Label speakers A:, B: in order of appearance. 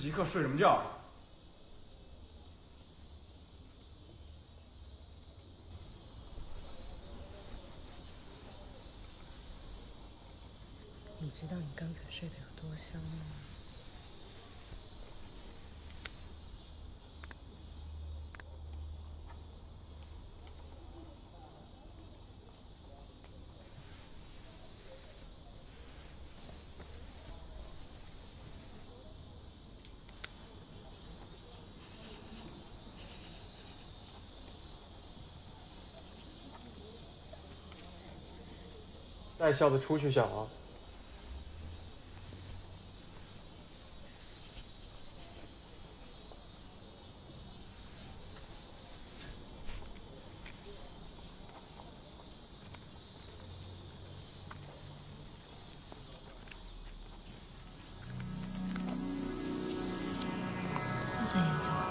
A: 习课睡什么觉？
B: 你知道你刚才睡得有多香吗？
A: 爱笑的出去笑啊又在研究